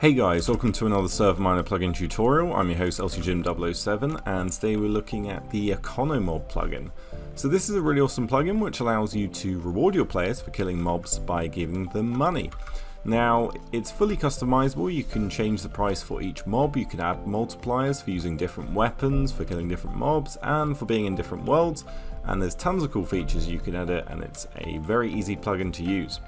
Hey guys, welcome to another Server Miner plugin tutorial. I'm your host LTJim007 and today we're looking at the Economob plugin. So this is a really awesome plugin which allows you to reward your players for killing mobs by giving them money. Now, it's fully customizable, you can change the price for each mob, you can add multipliers for using different weapons, for killing different mobs, and for being in different worlds, and there's tons of cool features you can edit and it's a very easy plugin to use.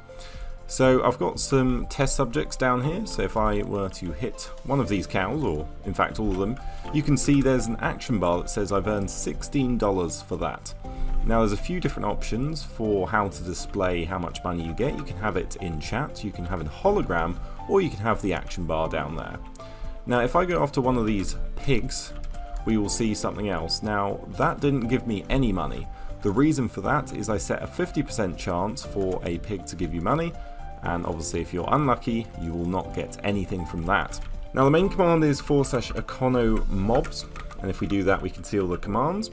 So I've got some test subjects down here, so if I were to hit one of these cows, or in fact all of them, you can see there's an action bar that says I've earned $16 for that. Now there's a few different options for how to display how much money you get. You can have it in chat, you can have in hologram, or you can have the action bar down there. Now if I go after one of these pigs, we will see something else. Now that didn't give me any money. The reason for that is I set a 50% chance for a pig to give you money, and obviously if you're unlucky you will not get anything from that. Now the main command is forward slash econo mobs and if we do that we can see all the commands.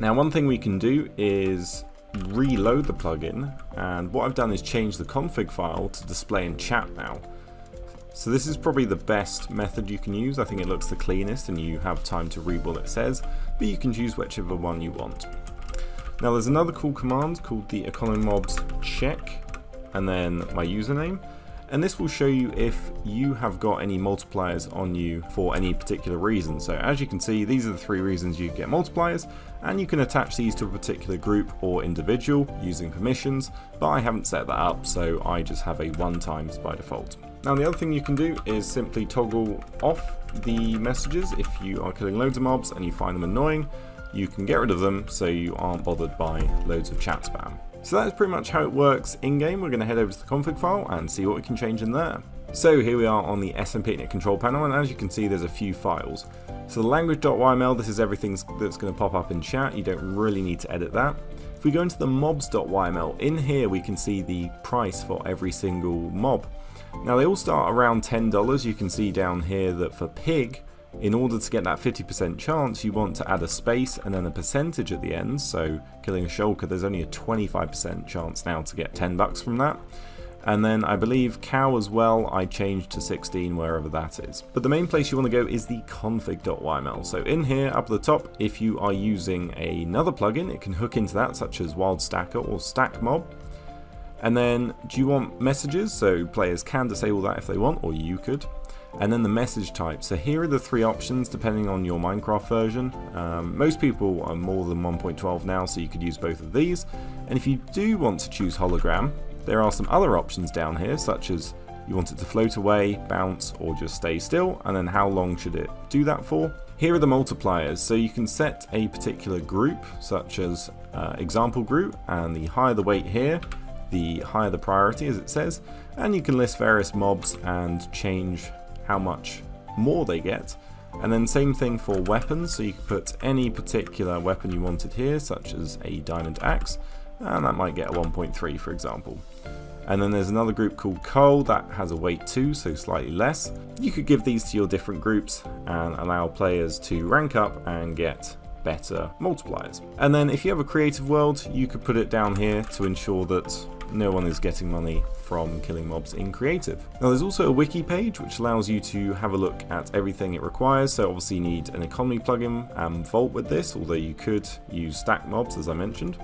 Now one thing we can do is reload the plugin and what I've done is change the config file to display in chat now. So this is probably the best method you can use, I think it looks the cleanest and you have time to read what it says, but you can choose whichever one you want. Now there's another cool command called the economobs check and then my username and this will show you if you have got any multipliers on you for any particular reason. So as you can see, these are the three reasons you get multipliers, and you can attach these to a particular group or individual using permissions, but I haven't set that up, so I just have a one times by default. Now the other thing you can do is simply toggle off the messages if you are killing loads of mobs and you find them annoying, you can get rid of them so you aren't bothered by loads of chat spam. So that's pretty much how it works in-game. We're going to head over to the config file and see what we can change in there. So here we are on the SMP SMPNet control panel and as you can see there's a few files. So the language.yml, this is everything that's going to pop up in chat, you don't really need to edit that. If we go into the mobs.yml, in here we can see the price for every single mob. Now they all start around $10, you can see down here that for pig, in order to get that 50% chance, you want to add a space and then a percentage at the end. So killing a shulker, there's only a 25% chance now to get 10 bucks from that. And then I believe cow as well, I changed to 16 wherever that is. But the main place you want to go is the config.yml. So in here, up at the top, if you are using another plugin, it can hook into that, such as Wild Stacker or StackMob. And then, do you want messages? So players can disable that if they want, or you could and then the message type. So here are the three options depending on your Minecraft version. Um, most people are more than 1.12 now, so you could use both of these. And if you do want to choose hologram, there are some other options down here, such as you want it to float away, bounce, or just stay still, and then how long should it do that for. Here are the multipliers, so you can set a particular group, such as uh, example group, and the higher the weight here, the higher the priority as it says, and you can list various mobs and change how much more they get. And then same thing for weapons, so you can put any particular weapon you wanted here, such as a diamond axe, and that might get a 1.3 for example. And then there's another group called coal that has a weight 2, so slightly less. You could give these to your different groups and allow players to rank up and get better multipliers. And then if you have a creative world, you could put it down here to ensure that no one is getting money from killing mobs in creative. Now there's also a wiki page which allows you to have a look at everything it requires, so obviously you need an economy plugin and Vault with this, although you could use stack mobs as I mentioned.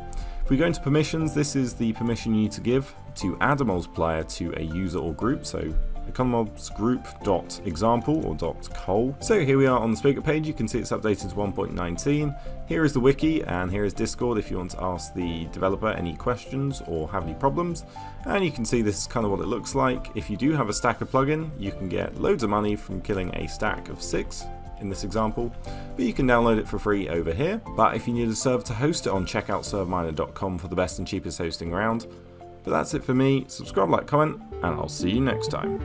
If we go into permissions, this is the permission you need to give to add a multiplier to a user or group, so economobsgroup.example or .col. So here we are on the Spigot page, you can see it's updated to 1.19. Here is the wiki and here is Discord if you want to ask the developer any questions or have any problems. And you can see this is kind of what it looks like. If you do have a stacker plugin, you can get loads of money from killing a stack of six in this example, but you can download it for free over here. But if you need a server to host it on, check out serverminer.com for the best and cheapest hosting around. But that's it for me. Subscribe, like, comment, and I'll see you next time.